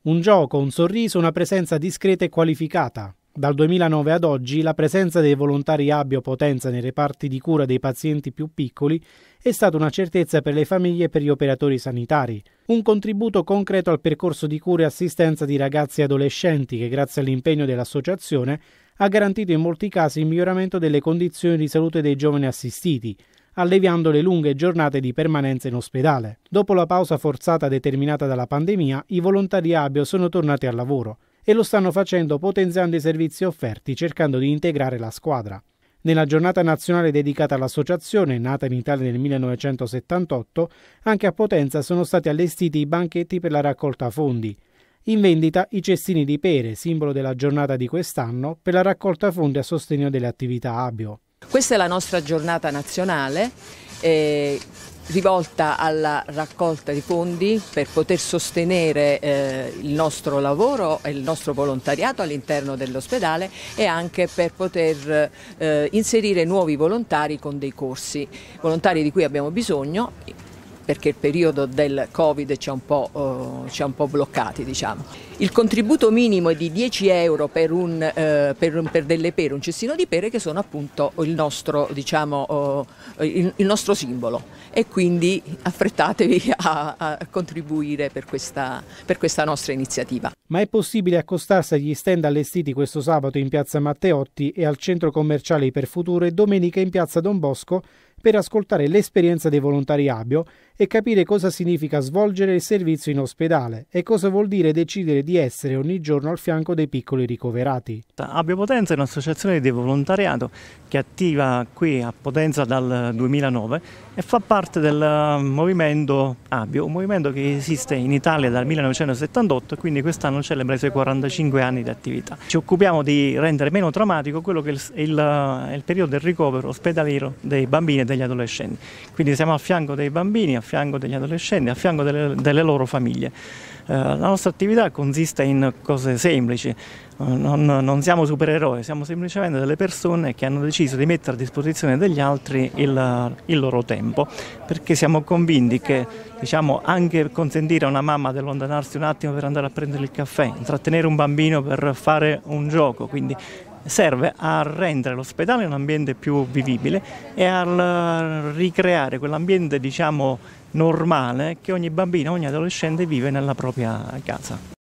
Un gioco, un sorriso, una presenza discreta e qualificata. Dal 2009 ad oggi la presenza dei volontari Abbio Potenza nei reparti di cura dei pazienti più piccoli è stata una certezza per le famiglie e per gli operatori sanitari, un contributo concreto al percorso di cura e assistenza di ragazzi e adolescenti che grazie all'impegno dell'associazione ha garantito in molti casi il miglioramento delle condizioni di salute dei giovani assistiti, alleviando le lunghe giornate di permanenza in ospedale. Dopo la pausa forzata determinata dalla pandemia, i volontari Abio sono tornati al lavoro e lo stanno facendo potenziando i servizi offerti, cercando di integrare la squadra. Nella giornata nazionale dedicata all'associazione, nata in Italia nel 1978, anche a Potenza sono stati allestiti i banchetti per la raccolta fondi. In vendita i cestini di pere, simbolo della giornata di quest'anno, per la raccolta fondi a sostegno delle attività Abio. Questa è la nostra giornata nazionale. Eh, rivolta alla raccolta di fondi per poter sostenere eh, il nostro lavoro e il nostro volontariato all'interno dell'ospedale e anche per poter eh, inserire nuovi volontari con dei corsi, volontari di cui abbiamo bisogno perché il periodo del Covid ci ha un po', ha un po bloccati. Diciamo. Il contributo minimo è di 10 euro per, un, uh, per, per, delle pere, un cestino di pere che sono appunto il nostro, diciamo, uh, il, il nostro simbolo e quindi affrettatevi a, a contribuire per questa, per questa nostra iniziativa. Ma è possibile accostarsi agli stand allestiti questo sabato in piazza Matteotti e al centro commerciale Iperfuturo e domenica in piazza Don Bosco per ascoltare l'esperienza dei volontari Abio e capire cosa significa svolgere il servizio in ospedale e cosa vuol dire decidere di essere ogni giorno al fianco dei piccoli ricoverati. Abio Potenza è un'associazione di volontariato che è attiva qui a Potenza dal 2009 e fa parte del movimento Abio, un movimento che esiste in Italia dal 1978 e quindi quest'anno celebra i suoi 45 anni di attività. Ci occupiamo di rendere meno traumatico quello che è il, il, il periodo del ricovero ospedaliero dei bambini e degli adolescenti. Quindi siamo a fianco dei bambini, fianco degli adolescenti, a fianco delle, delle loro famiglie. Eh, la nostra attività consiste in cose semplici, non, non, siamo supereroi, siamo semplicemente delle persone che hanno deciso di mettere a disposizione degli altri il, il loro tempo, perché siamo convinti che diciamo, anche consentire a una mamma di allontanarsi un attimo per andare a prendere il caffè, intrattenere un bambino per fare un gioco, quindi serve a rendere l'ospedale un ambiente più vivibile e a ricreare quell'ambiente diciamo, normale che ogni bambino, ogni adolescente vive nella propria casa.